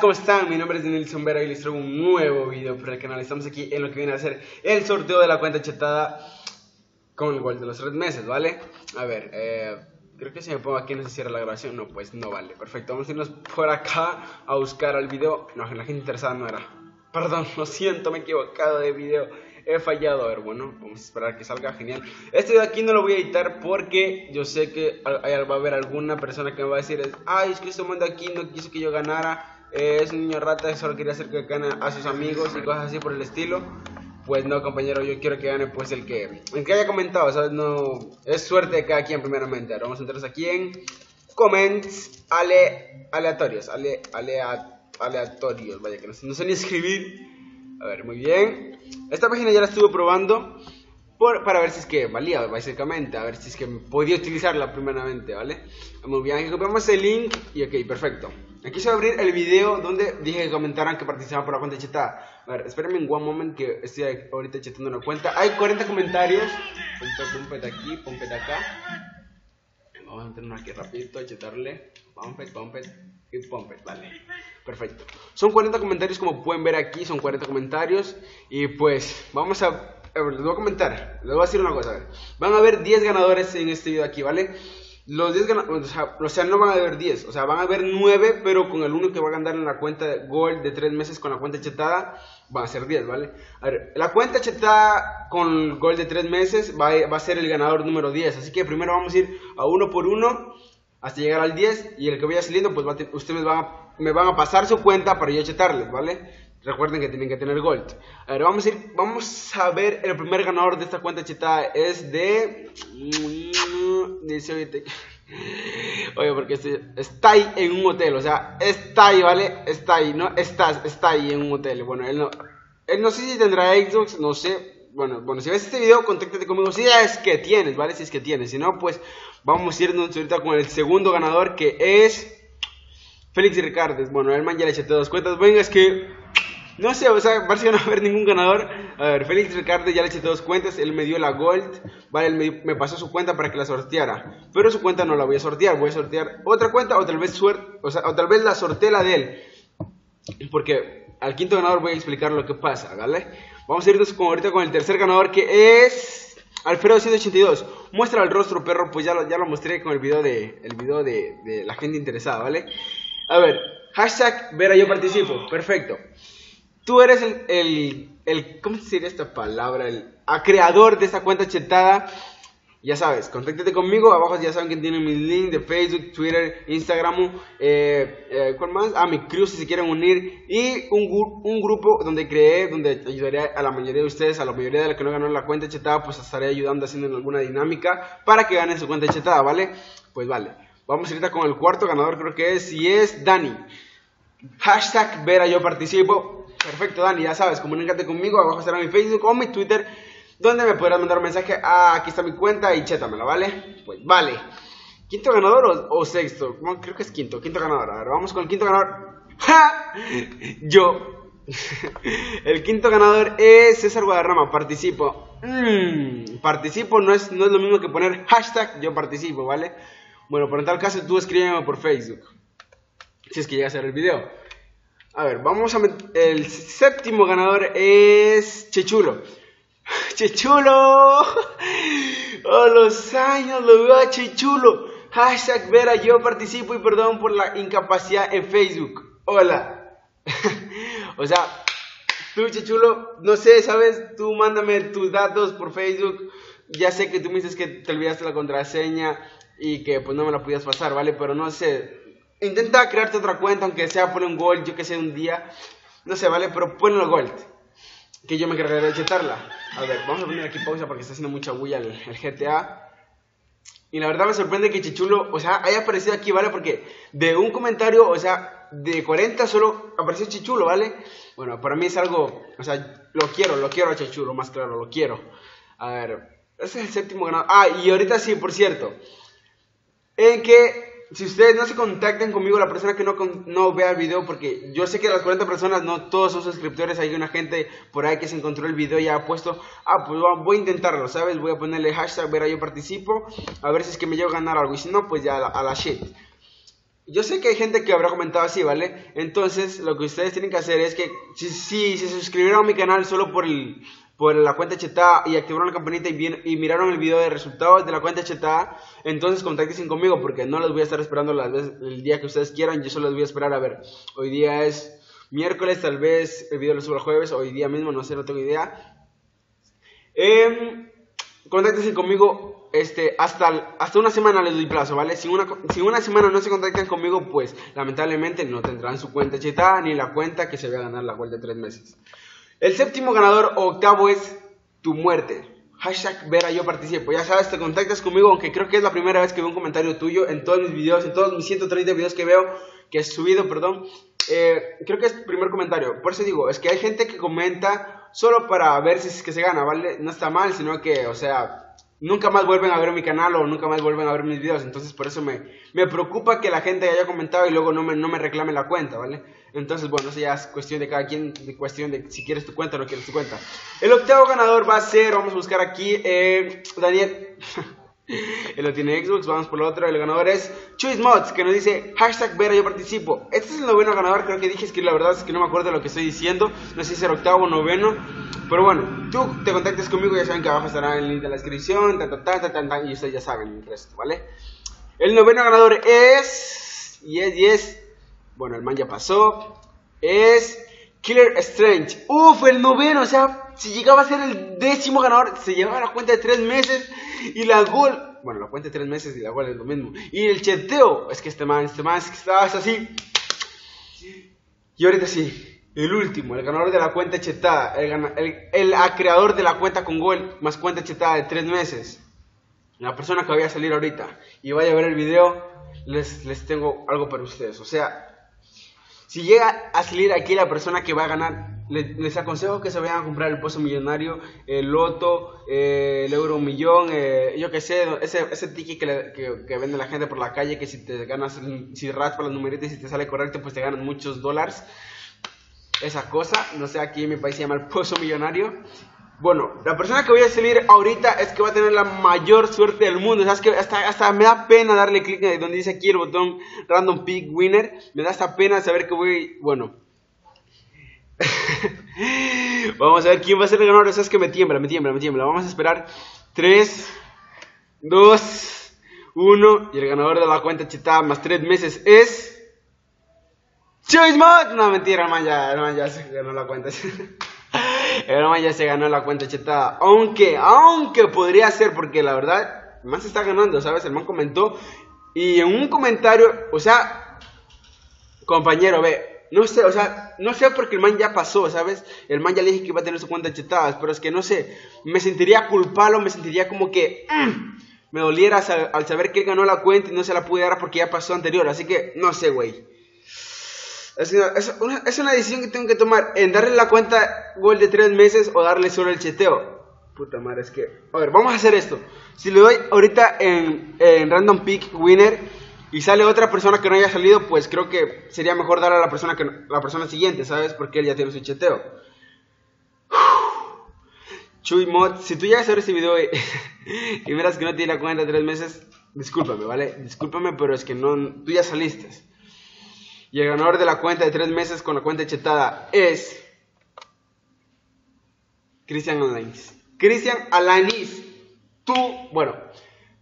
¿Cómo están? Mi nombre es Nelson Vera y les traigo un nuevo video para el canal. Estamos aquí en lo que viene a ser el sorteo de la cuenta chetada con el gol de los tres meses, ¿vale? A ver, eh, creo que si me pongo aquí no se cierra la grabación. No, pues no vale. Perfecto, vamos a irnos por acá a buscar el video. No, la gente interesada no era. Perdón, lo siento, me he equivocado de video. He fallado, a ver, bueno, vamos a esperar que salga genial. Este de aquí no lo voy a editar porque yo sé que va a haber alguna persona que me va a decir, ay, es que este mando aquí no quiso que yo ganara es un niño rata, solo quería hacer que gane a sus amigos y cosas así por el estilo. Pues no, compañero, yo quiero que gane pues el que, el que haya comentado. No, es suerte de cada quien primeramente. Vamos a entrar aquí en comments ale, aleatorios, ale, aleatorios, vaya que no, no sé ni escribir. A ver, muy bien. Esta página ya la estuve probando para ver si es que valía, básicamente, a ver si es que podía utilizarla primeramente, ¿vale? Muy bien, aquí copiamos el link y ok, perfecto. Aquí se va a abrir el video donde dije que comentaran que participaban por la cuenta chetada. A ver, espérenme un one moment que estoy ahorita chetando una cuenta. Hay 40 comentarios. Pompet aquí, pompet acá. Vamos a meternos aquí rapidito, a chetarle. Pompet, pompet y pompet, vale. Perfecto. Son 40 comentarios como pueden ver aquí, son 40 comentarios. Y pues vamos a les voy a comentar, les voy a decir una cosa. Van a haber 10 ganadores en este video aquí, ¿vale? Los 10 ganadores, o sea, no van a haber 10, o sea, van a haber 9, pero con el uno que va a ganar en la cuenta de Gold de 3 meses con la cuenta chetada, van a ser 10, ¿vale? A ver, la cuenta chetada con Gold de 3 meses va a, va a ser el ganador número 10, así que primero vamos a ir a uno por uno hasta llegar al 10 y el que vaya saliendo, pues ustedes van me van a pasar su cuenta para yo chetarles, ¿vale? Recuerden que tienen que tener gold. A ver, vamos a ir, vamos a ver el primer ganador de esta cuenta chetada es de Oye, porque está ahí en un hotel, o sea, está ahí, ¿vale? Está ahí, ¿no? Estás, está ahí en un hotel. Bueno, él no, él no sé si tendrá Xbox, no sé. Bueno, bueno, si ves este video, contáctate conmigo si es que tienes, ¿vale? Si es que tienes. Si no, pues vamos a irnos ahorita con el segundo ganador que es Félix Ricardes. Bueno, el man ya le eché dos cuentas. Venga, es que no sé, o sea, parece que no va a haber ningún ganador. A ver, Félix Ricardo ya le eché dos cuentas. Él me dio la Gold. Vale, él me, pasó su cuenta para que la sorteara. Pero su cuenta no la voy a sortear. Voy a sortear otra cuenta o tal vez suerte. O sea, o tal vez la sortee la de él. Porque al quinto ganador voy a explicar lo que pasa, ¿vale? Vamos a irnos con, ahorita con el tercer ganador que es. Alfredo 182. Muestra el rostro, perro. Pues ya lo, ya lo mostré con el video de, el video de, de la gente interesada, ¿vale? A ver, hashtag Vera yo participo. Perfecto tú eres el, el, el ¿cómo se diría esta palabra? El creador de esta cuenta chetada. Ya sabes, contáctate conmigo, abajo ya saben que tienen mis links de Facebook, Twitter, Instagram, eh, eh, ¿cuál más? Ah, mi crew si se quieren unir y un, un grupo donde creé, donde ayudaré a la mayoría de ustedes, a la mayoría de los que no ganaron la cuenta chetada, pues estaré ayudando haciendo alguna dinámica para que ganen su cuenta chetada, ¿vale? Pues vale, vamos ahorita con el cuarto ganador creo que es, y es Dani. Hashtag Vera yo participo, Perfecto, Dani, ya sabes, comunícate conmigo, abajo estará mi Facebook o mi Twitter, donde me podrás mandar un mensaje, ah, aquí está mi cuenta y chétamela, ¿vale? Pues vale. ¿Quinto ganador o, sexto? creo que es quinto, quinto ganador. A ver, vamos con el quinto ganador. ¡Ja! Yo. el quinto ganador es César Guadarrama, participo. Mm, participo no es, no es lo mismo que poner hashtag yo participo, ¿vale? Bueno, por en tal caso tú escríbeme por Facebook. Si es que llega a ser el video. A ver, vamos a El séptimo ganador es Chechulo. Chechulo. Oh, los años lo veo a Chechulo. Hashtag Vera, yo participo y perdón por la incapacidad en Facebook. Hola. o sea, tú Chechulo, no sé, ¿sabes? Tú mándame tus datos por Facebook. Ya sé que tú me dices que te olvidaste la contraseña y que pues no me la podías pasar, ¿vale? Pero no sé, Intenta crearte otra cuenta, aunque sea por un gold, yo que sé, un día. No sé, ¿vale? Pero ponlo gold. Que yo me encargaré de chetarla. A ver, vamos a poner aquí pausa porque está haciendo mucha bulla el, GTA. Y la verdad me sorprende que Chichulo, o sea, haya aparecido aquí, ¿vale? Porque de un comentario, o sea, de 40 solo apareció Chichulo, ¿vale? Bueno, para mí es algo, o sea, lo quiero, lo quiero a Chichulo, más claro, lo quiero. A ver, ese es el séptimo ganador. Ah, y ahorita sí, por cierto. En que si ustedes no se contactan conmigo, la persona que no, no vea el video, porque yo sé que las 40 personas, no todos son suscriptores, hay una gente por ahí que se encontró el video y ha puesto, ah, pues voy a intentarlo, ¿sabes? Voy a ponerle hashtag, verá, yo participo, a ver si es que me llevo a ganar algo, y si no, pues ya a la, shit. yo sé que hay gente que habrá comentado así, ¿vale? Entonces, lo que ustedes tienen que hacer es que si, si se suscribieron a mi canal solo por el por la cuenta chetada y activaron la campanita y, y miraron el video de resultados de la cuenta chetada, entonces contáctense conmigo porque no los voy a estar esperando el día que ustedes quieran, yo solo les voy a esperar a ver. Hoy día es miércoles, tal vez el video lo subo el jueves, hoy día mismo, no sé, no tengo idea. Eh, contáctense conmigo este, hasta, hasta una semana les doy plazo, ¿vale? Si una, si una semana no se contactan conmigo, pues lamentablemente no tendrán su cuenta chetada ni la cuenta que se va a ganar la vuelta de tres meses. El séptimo ganador o octavo es tu muerte. Hashtag Vera yo participo. Ya sabes, te contactas conmigo, aunque creo que es la primera vez que veo un comentario tuyo en todos mis videos, en todos mis 130 videos que veo, que he subido, perdón. Eh, creo que es el primer comentario. Por eso digo, es que hay gente que comenta solo para ver si es que se gana, ¿vale? No está mal, sino que, o sea, nunca más vuelven a ver mi canal o nunca más vuelven a ver mis videos. Entonces, por eso me, me preocupa que la gente haya comentado y luego no me, no me reclame la cuenta, ¿vale? Entonces, bueno, eso ya es cuestión de cada quien, de cuestión de si quieres tu cuenta o no quieres tu cuenta. El octavo ganador va a ser, vamos a buscar aquí, eh, Daniel. Él lo tiene Xbox, vamos por lo otro. El ganador es Choice Mods, que nos dice hashtag Vera, yo participo. Este es el noveno ganador, creo que dije, es que la verdad es que no me acuerdo de lo que estoy diciendo. No sé si es el octavo o noveno. Pero bueno, tú te contactes conmigo, ya saben que abajo estará el link de la descripción, y ustedes ya saben el resto, ¿vale? El noveno ganador es. Y es, y es. Bueno, el man ya pasó. Es Killer Strange. Uf, el noveno. O sea, si llegaba a ser el décimo ganador, se llevaba la cuenta de tres meses. Y la gol. Bueno, la cuenta de tres meses y la gol es lo mismo. Y el cheteo. Es que este man, este man, es que estaba así. Y ahorita sí. El último, el ganador de la cuenta chetada. El, el, el creador de la cuenta con gol más cuenta chetada de tres meses. La persona que voy a salir ahorita y vaya a ver el video, les, les tengo algo para ustedes. O sea, si llega a salir aquí la persona que va a ganar, les, aconsejo que se vayan a comprar el pozo millonario, el loto, eh, el euro millón, eh, yo que sé, ese, ese ticket que, vende la gente por la calle, que si te ganas, si raspas los numeritos y te sale correcto, pues te ganan muchos dólares. Esa cosa, no sé, aquí en mi país se llama el pozo millonario. Bueno, la persona que voy a salir ahorita es que va a tener la mayor suerte del mundo. ¿Sabes que hasta, hasta me da pena darle clic donde dice aquí el botón Random Pick Winner. Me da hasta pena saber que voy. Bueno. Vamos a ver quién va a ser el ganador. ¿Sabes que me tiembla, me tiembla, me tiembla. Vamos a esperar. 3, 2, 1. Y el ganador de la cuenta chetada más 3 meses es. Mod. No, mentira, el ya, el man ya se ganó la cuenta. El man ya se ganó la cuenta chetada. Aunque, aunque podría ser, porque la verdad, el man se está ganando, ¿sabes? El man comentó. Y en un comentario, o sea, compañero, ve, no sé, o sea, no sé porque el man ya pasó, ¿sabes? El man ya le dije que iba a tener su cuenta chetada, pero es que no sé, me sentiría culpable, me sentiría como que mm, me doliera al saber que él ganó la cuenta y no se la pude dar porque ya pasó anterior, así que no sé, güey. Es una, decisión que tengo que tomar en darle la cuenta gol de tres meses o darle solo el cheteo. Puta madre, es que... A ver, vamos a hacer esto. Si le doy ahorita en, en Random Pick Winner y sale otra persona que no haya salido, pues creo que sería mejor darle a la persona, que, la persona siguiente, ¿sabes? Porque él ya tiene su cheteo. Chuy Mod, si tú llegas a ver este video y, y miras que no tiene la cuenta de tres meses, discúlpame, ¿vale? Discúlpame, pero es que no, tú ya saliste. Y el ganador de la cuenta de tres meses con la cuenta chetada es Cristian Alanis. Cristian Alanis, tú, bueno,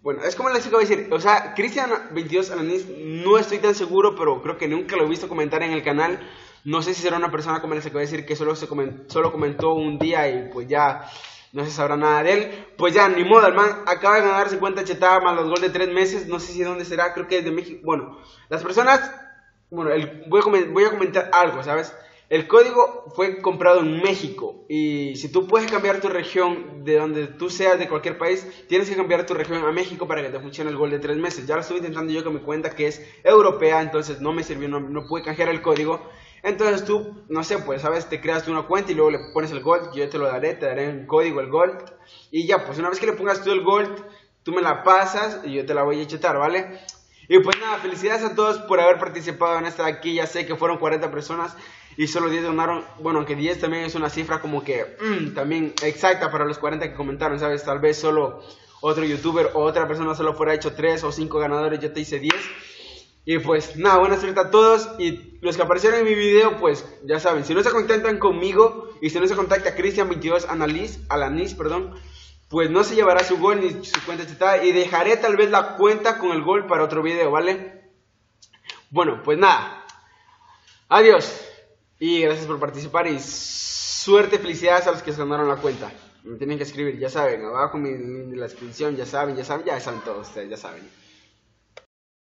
bueno, es como les acabo de decir, o sea, Cristian 22 Alanis, no estoy tan seguro, pero creo que nunca lo he visto comentar en el canal. No sé si será una persona, como les acabo de decir, que solo, se comentó, solo comentó un día y pues ya no se sabrá nada de él. Pues ya, ni modo, el man acaba de ganar 50 chetada más los goles de tres meses. No sé si dónde será, creo que es de México. Bueno, las personas bueno, voy, a comentar algo, ¿sabes? El código fue comprado en México y si tú puedes cambiar tu región de donde tú seas, de cualquier país, tienes que cambiar tu región a México para que te funcione el gol de tres meses. Ya lo estoy intentando yo con mi cuenta que es europea, entonces no me sirvió, no, no pude canjear el código. Entonces tú, no sé, pues, ¿sabes? Te creas una cuenta y luego le pones el gold, yo te lo daré, te daré un código, el gold. Y ya, pues una vez que le pongas tú el gold, tú me la pasas y yo te la voy a chetar, ¿vale? Y pues nada, felicidades a todos por haber participado en esta aquí. Ya sé que fueron 40 personas y solo 10 donaron. Bueno, aunque 10 también es una cifra como que mm, también exacta para los 40 que comentaron, ¿sabes? Tal vez solo otro youtuber o otra persona solo fuera hecho 3 o 5 ganadores, yo te hice 10. Y pues nada, buena suerte a todos. Y los que aparecieron en mi video, pues ya saben, si no se contentan conmigo y si no se contacta a Cristian22 Analis, Alanis, perdón, pues no se llevará su gol ni su cuenta chitada. Y dejaré tal vez la cuenta con el gol para otro video, ¿vale? Bueno, pues nada. Adiós. Y gracias por participar y suerte, felicidades a los que se ganaron la cuenta. Me tienen que escribir, ya saben, abajo en la descripción, ya saben, ya saben, ya saben todos ustedes, ya saben.